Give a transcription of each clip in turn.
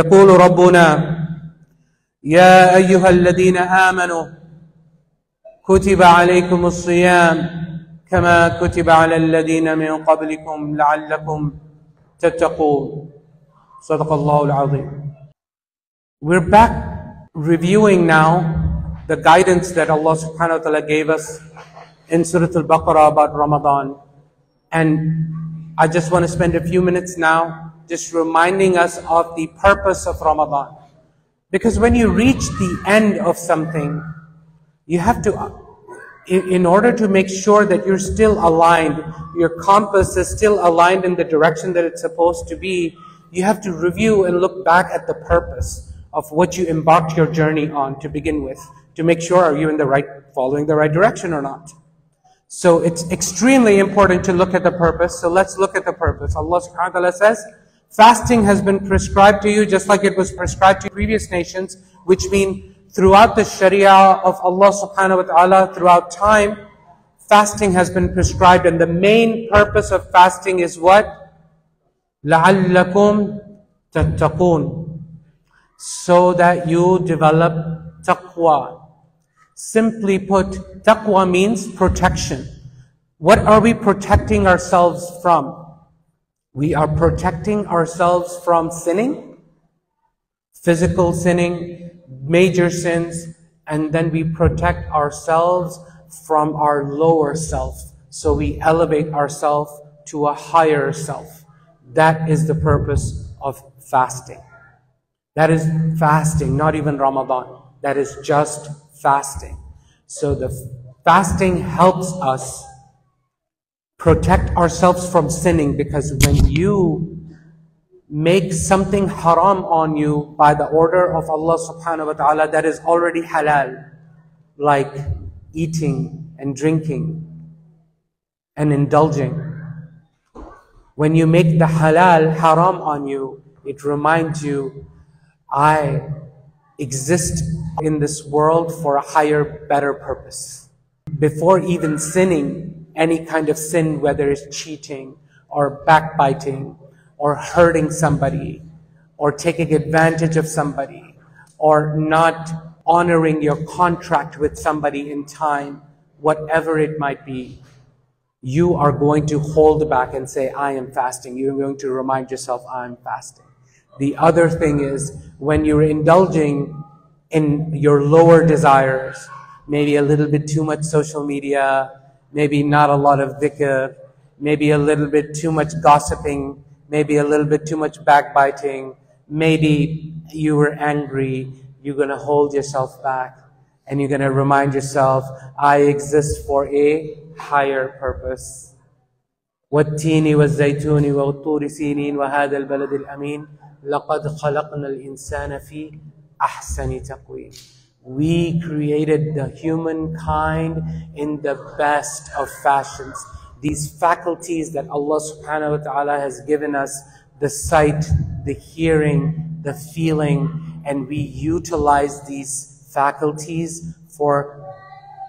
يقول ربنا يا ايها الذين امنوا كتب عليكم الصيام كما كتب على الذين من قبلكم لعلكم تتقون صدق الله العظيم We're back reviewing now the guidance that Allah subhanahu wa ta'ala gave us in Surah Al-Baqarah about Ramadan. And I just want to spend a few minutes now just reminding us of the purpose of Ramadan. Because when you reach the end of something, you have to, in, order to make sure that you're still aligned, your compass is still aligned in the direction that it's supposed to be, you have to review and look back at the purpose of what you embarked your journey on to begin with, to make sure are you in the right, following the right direction or not. So it's extremely important to look at the purpose. So let's look at the purpose. Allah subhanahu wa ta'ala says, fasting has been prescribed to you just like it was prescribed to previous nations, which mean throughout the Sharia of Allah subhanahu wa ta'ala, throughout time, fasting has been prescribed. And the main purpose of fasting is what? لَعَلَّكُمْ تَتَّقُونَ so that you develop taqwa. Simply put, taqwa means protection. What are we protecting ourselves from? We are protecting ourselves from sinning, physical sinning, major sins, and then we protect ourselves from our lower self. So we elevate ourselves to a higher self. That is the purpose of fasting. That is fasting, not even Ramadan. That is just fasting. So the fasting helps us protect ourselves from sinning because when you make something haram on you by the order of Allah subhanahu wa ta'ala that is already halal, like eating and drinking and indulging. When you make the halal haram on you, it reminds you I exist in this world for a higher, better purpose. Before even sinning any kind of sin, whether it's cheating or backbiting or hurting somebody or taking advantage of somebody or not honoring your contract with somebody in time, whatever it might be, you are going to hold back and say, I am fasting. You're going to remind yourself, I'm fasting. The other thing is when you're indulging in your lower desires, maybe a little bit too much social media, maybe not a lot of dhikr, maybe a little bit too much gossiping, maybe a little bit too much backbiting, maybe you were angry, you're going to hold yourself back and you're going to remind yourself, I exist for a higher purpose. والتين والزيتون والطور سينين وهذا البلد الأمين لقد خلقنا الإنسان في أحسن تقويم we created the humankind in the best of fashions. These faculties that Allah subhanahu wa ta'ala has given us, the sight, the hearing, the feeling, and we utilize these faculties for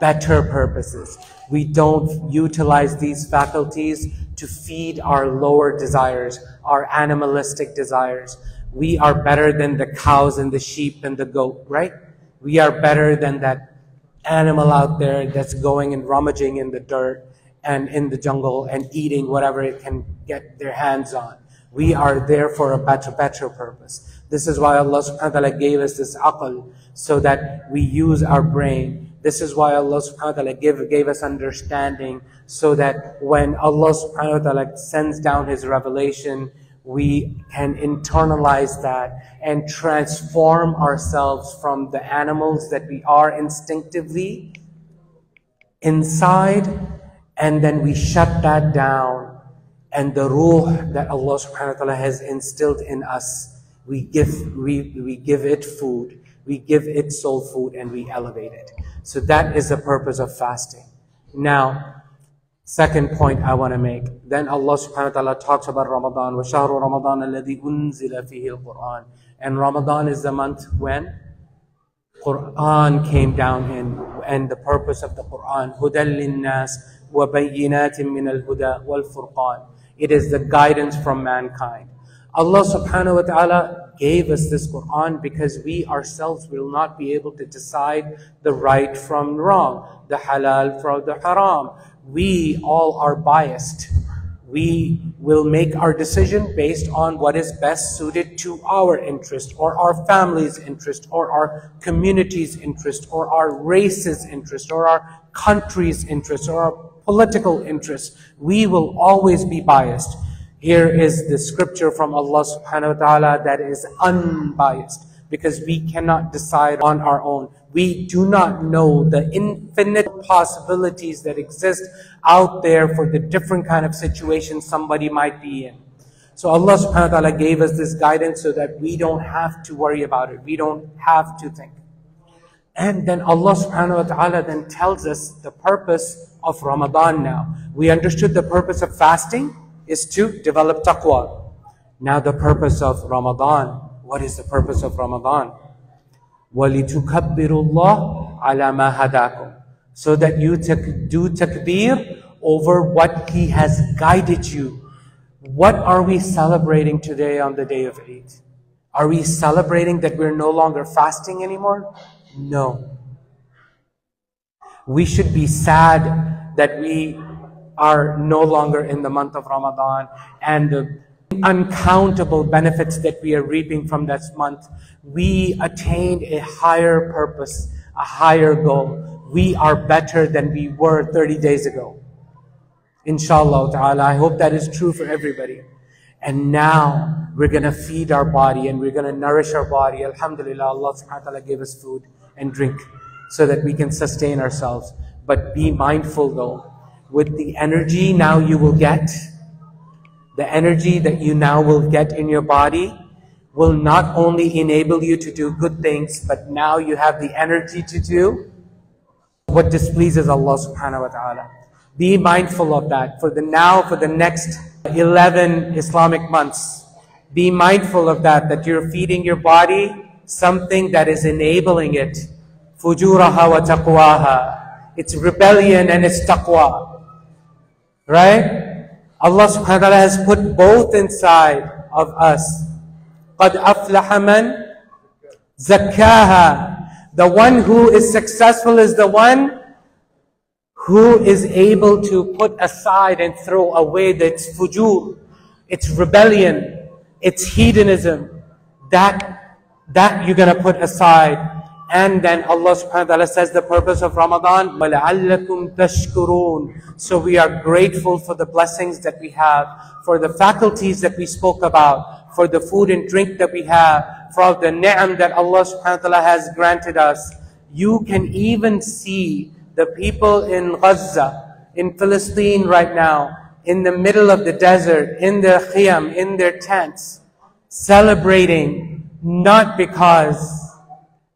better purposes. We don't utilize these faculties to feed our lower desires, our animalistic desires. We are better than the cows and the sheep and the goat, right? We are better than that animal out there that's going and rummaging in the dirt and in the jungle and eating whatever it can get their hands on. We are there for a better, better purpose. This is why Allah subhanahu wa ta'ala gave us this aql so that we use our brain. This is why Allah subhanahu wa ta'ala gave, gave us understanding so that when Allah subhanahu wa ta'ala sends down His revelation, we can internalize that and transform ourselves from the animals that we are instinctively inside and then we shut that down. And the ruh that Allah subhanahu wa ta'ala has instilled in us we give we, we give it food we give it soul food and we elevate it. So that is the purpose of fasting. Now Second point I want to make. Then Allah subhanahu wa ta'ala talks about Ramadan. وَشَهْرُ رَمَضَانَ الَّذِي أُنزِلَ فِيهِ الْقُرْآنِ And Ramadan is the month when Quran came down in. And the purpose of the Quran. هُدًى لِلنَّاسِ وَبَيِّنَاتٍ مِّنَ الْهُدَى وَالْفُرْقَانِ It is the guidance from mankind. Allah subhanahu wa ta'ala gave us this Quran because we ourselves will not be able to decide the right from wrong, the halal from the haram. We all are biased. We will make our decision based on what is best suited to our interest or our family's interest or our community's interest or our race's interest or our country's interest or our political interest. We will always be biased. Here is the scripture from Allah subhanahu wa ta'ala that is unbiased because we cannot decide on our own. We do not know the infinite possibilities that exist out there for the different kind of situations somebody might be in. So Allah subhanahu wa ta'ala gave us this guidance so that we don't have to worry about it. We don't have to think. And then Allah subhanahu wa ta'ala then tells us the purpose of Ramadan now. We understood the purpose of fasting is to develop taqwa. Now the purpose of Ramadan. What is the purpose of Ramadan? وَلِتُكَبِّرُ اللَّهِ عَلَى مَا هَدَاكُمْ So that you do takbir over what He has guided you. What are we celebrating today on the day of Eid? Are we celebrating that we're no longer fasting anymore? No. We should be sad that we are no longer in the month of Ramadan and the uncountable benefits that we are reaping from this month. We attained a higher purpose, a higher goal. We are better than we were 30 days ago. Inshallah ta'ala. I hope that is true for everybody. And now we're going to feed our body and we're going to nourish our body. Alhamdulillah, Allah subhanahu wa ta'ala gave us food and drink so that we can sustain ourselves. But be mindful though with the energy now you will get, the energy that you now will get in your body will not only enable you to do good things, but now you have the energy to do what displeases Allah subhanahu wa ta'ala. Be mindful of that for the now, for the next 11 Islamic months. Be mindful of that, that you're feeding your body something that is enabling it. Fujuraha wa taqwaha. It's rebellion and it's taqwa. Right? Allah subhanahu wa ta'ala has put both inside of us. قَدْ أَفْلَحَ مَنْ زَكَّاهَا The one who is successful is the one who is able to put aside and throw away its fujur, its rebellion, its hedonism. That, that you're going to put aside. And then Allah subhanahu wa ta'ala says the purpose of Ramadan, وَلَعَلَّكُمْ تَشْكُرُونَ So we are grateful for the blessings that we have, for the faculties that we spoke about, for the food and drink that we have, for the ni'am that Allah subhanahu wa ta'ala has granted us. You can even see the people in Gaza, in Palestine right now, in the middle of the desert, in their khiyam, in their tents, celebrating not because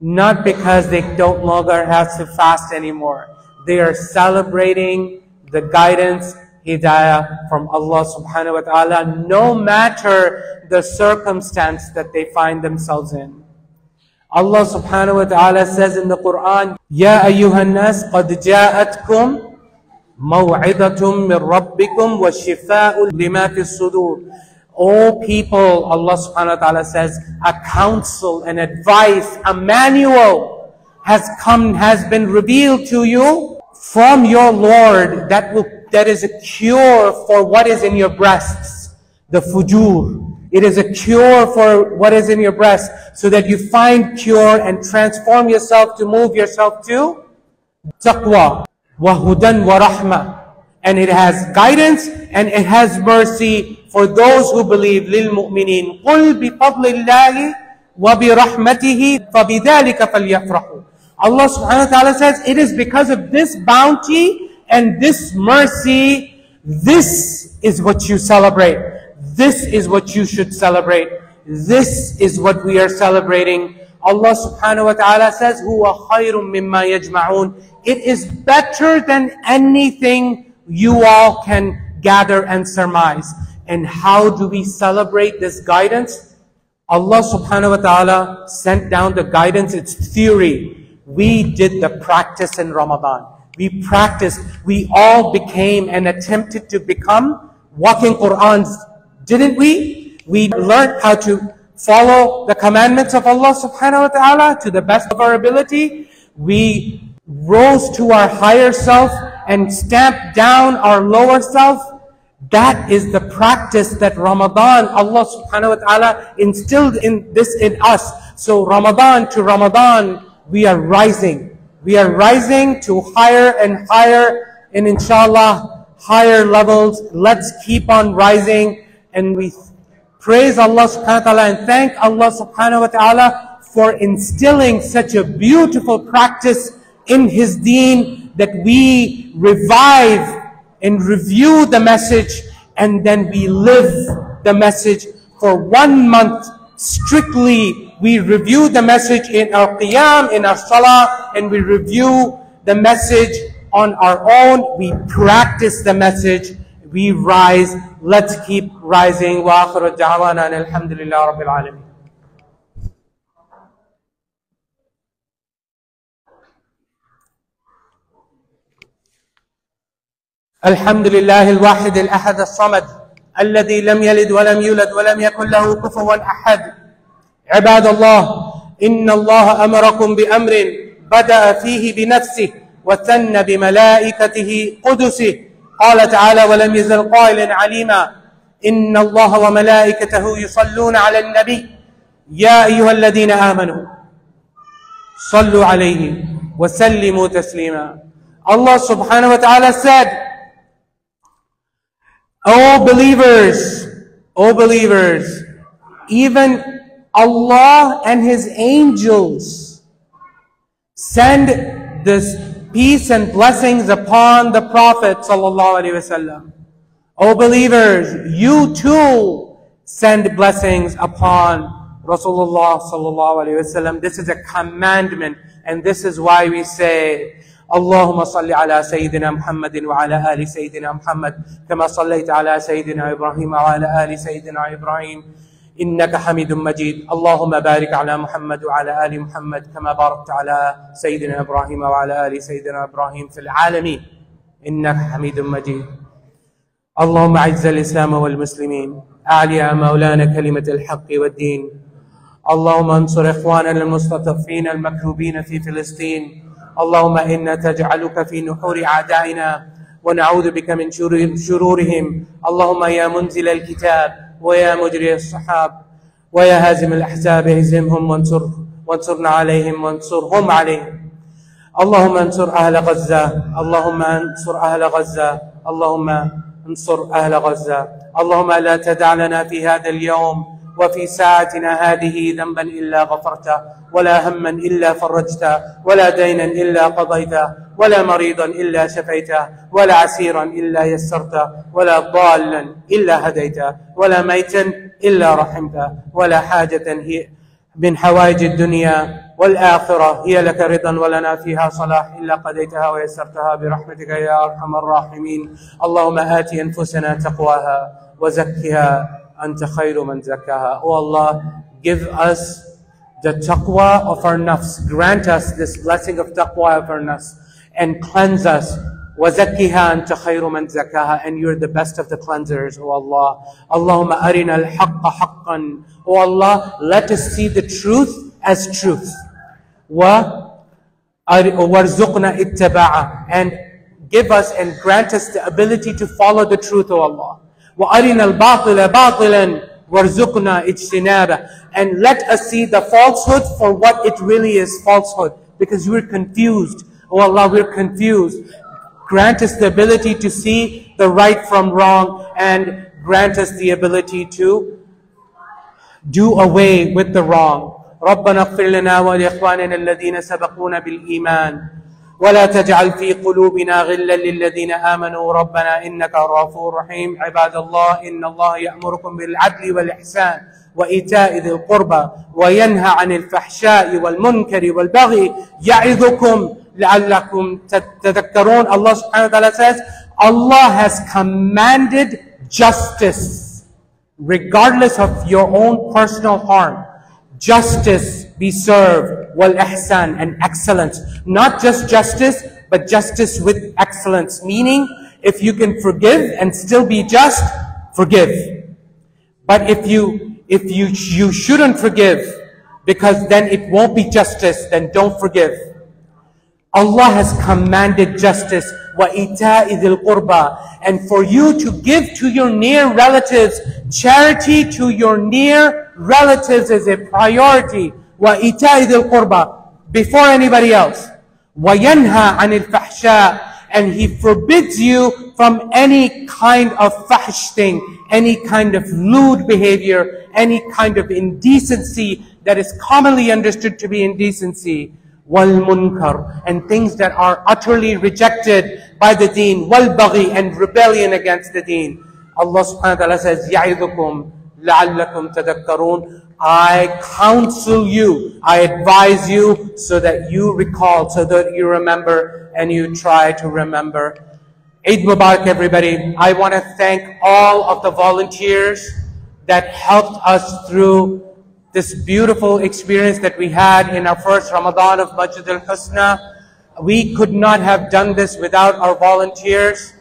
not because they don't longer have to fast anymore. They are celebrating the guidance, hidayah from Allah subhanahu wa ta'ala, no matter the circumstance that they find themselves in. Allah subhanahu wa ta'ala says in the Quran, Ya ayyuhan nas qad ja'atkum min rabbikum wa shifa'un lima fi sudur. All people, Allah subhanahu wa ta'ala says, a counsel, an advice, a manual has come, has been revealed to you from your Lord that will, that is a cure for what is in your breasts, the fujur. It is a cure for what is in your breast so that you find cure and transform yourself to move yourself to taqwa, wa hudan wa rahmah. And it has guidance and it has mercy for those who believe للمؤمنين قل بفضل الله وبرحمته فبذلك فليفرحوا Allah subhanahu wa ta'ala says it is because of this bounty and this mercy this is what you celebrate this is what you should celebrate this is what we are celebrating Allah subhanahu wa ta'ala says huwa khayrun mimma yajma'un it is better than anything you all can gather and surmise and how do we celebrate this guidance? Allah subhanahu wa ta'ala sent down the guidance, its theory. We did the practice in Ramadan. We practiced. We all became and attempted to become walking Qur'ans. Didn't we? We learned how to follow the commandments of Allah subhanahu wa ta'ala to the best of our ability. We rose to our higher self and stamped down our lower self. That is the practice that Ramadan, Allah subhanahu wa ta'ala instilled in this in us. So Ramadan to Ramadan, we are rising. We are rising to higher and higher and inshallah higher levels. Let's keep on rising and we praise Allah subhanahu wa ta'ala and thank Allah subhanahu wa ta'ala for instilling such a beautiful practice in His deen that we revive and review the message and then we live the message for one month strictly. We review the message in our qiyam, in our salah, and we review the message on our own. We practice the message we rise. Let's keep rising. وآخر الدعوانا أن الحمد لله رب العالمين. الحمد لله الواحد الأحد الصمد الذي لم يلد ولم يولد ولم يكن له كفوا أحد. عباد الله إن الله أمركم بأمر بدأ فيه بنفسه وثن بملائكته قدسه. قال تعالى ولم يزل قائلا عليما إن الله وملائكته يصلون على النبي. يا أيها الذين آمنوا صلوا عليه وسلموا تسليما. subhanahu wa ta'ala said, O believers, O believers, even Allah and His angels send this peace and blessings upon the Prophet. O believers, you too send blessings upon Rasulullah wasallam. This is a commandment, and this is why we say, اللهم صل على سيدنا محمد وعلى آل سيدنا محمد كما صليت على سيدنا إبراهيم وعلى آل سيدنا إبراهيم. إنك حميد مجيد. اللهم بارك على محمد وعلى آل محمد كما باركت على سيدنا إبراهيم وعلى آل سيدنا إبراهيم في العالمين. إنك حميد مجيد. اللهم أعز الإسلام والمسلمين. أعلي مولانا كلمة الحق والدين. اللهم انصر إخواننا المستضعفين المكروبين في فلسطين. اللهم إنا تجعلك في نحور أعدائنا ونعوذ بك من شرورهم. اللهم يا منزل الكتاب ويا مجري الصحاب ويا هازم الأحزاب اهزمهم وانصر وانصرنا عليهم وانصرهم عليهم. اللهم انصر أهل غزة. اللهم انصر أهل غزة. اللهم انصر أهل غزة. اللهم لا تدع لنا في هذا اليوم وفي ساعتنا هذه ذنبا إلا غفرته ولا هما إلا فرجته ولا دينا إلا قضيته ولا مريضا إلا شفيته ولا عسيرا إلا يسرته ولا ضالا إلا هديته ولا ميتا إلا رحمته ولا حاجة هي من حوائج الدنيا والآخرة. هي لك رضا ولنا فيها صلاح إلا قضيتها ويسرتها برحمتك يا أرحم الراحمين. اللهم آت أنفسنا تقواها وزكها أنت خير من زكاها Oh Allah, give us the taqwa of our nafs. Grant us this blessing of taqwa of our nafs and cleanse us. وزكها أنت خير من زكاها and you're the best of the cleansers, O Allah. Allahumma arina al-haqqa haqqan. O Allah, let us see the truth as truth. وارزقنا اتباعه and give us and grant us the ability to follow the truth, O Allah. وَأَرِنَا الْبَاطِلَ بَاطِلًا وَارْزُقْنَا اجْتِنَابًا And let us see the falsehood for what it really is falsehood. Because we're confused. Oh Allah, we're confused. Grant us the ability to see the right from wrong and grant us the ability to do away with the wrong. ربنا اغفر لنا ولإخواننا الذين سبقونا بالإيمان ولا تجعل في قلوبنا غلا للذين آمنوا. ربنا إنك غفور رحيم. عباد الله إن الله يأمركم بالعدل والإحسان وإيتاء ذي القربى وينهى عن الفحشاء والمنكر والبغي يعظكم لعلكم تذكرون. الله سبحانه وتعالى says Allah has commanded justice regardless of your own personal harm. Justice be served, wal ihsan and excellence. Not just justice, but justice with excellence. Meaning, if you can forgive and still be just, forgive. But if you, if you, you shouldn't forgive, because then it won't be justice, then don't forgive. Allah has commanded justice wa ita'idil qurba and for you to give to your near relatives charity to your near relatives is a priority وَإِيتَاءِ ذِي الْقُرْبَى Before anybody else. وَيَنْهَى عَنِ الْفَحْشَاءِ And He forbids you from any kind of fahsh thing, any kind of lewd behavior, any kind of indecency that is commonly understood to be indecency. وَالْمُنْكَرِ And things that are utterly rejected by the deen. وَالْبَغِي And rebellion against the deen. Allah subhanahu wa ta'ala says, يَعِذُكُمْ لَعَلَّكُمْ تَذَكَّرُونَ I counsel you, I advise you so that you recall, so that you remember and you try to remember. Eid Mubarak everybody. I want to thank all of the volunteers that helped us through this beautiful experience that we had in our first Ramadan of Masjid al-Husna. We could not have done this without our volunteers.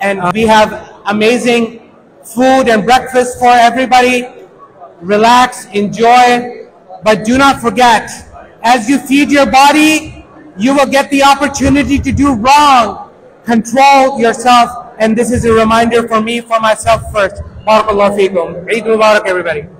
And we have amazing food and breakfast for everybody relax, enjoy, but do not forget, as you feed your body, you will get the opportunity to do wrong. Control yourself, and this is a reminder for me, for myself first. Barakallahu feekum. Eid Mubarak, everybody.